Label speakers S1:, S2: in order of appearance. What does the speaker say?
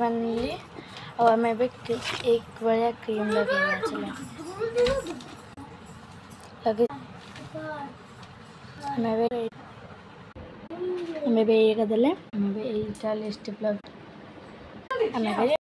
S1: वनीले और मैं भी एक बढ़िया क्रीम लगेगा चला। लगे।
S2: मैं
S1: भी मैं भी ये कर मैं भी इटा लिस्ट प्लग मैं भी